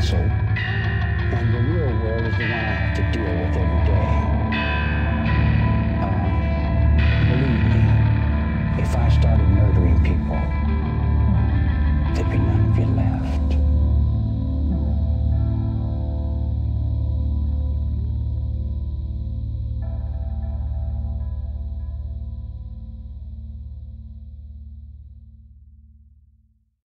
council, and the real world is the one I have to deal with every day. Uh, believe me, if I started murdering people, there'd be none of you left.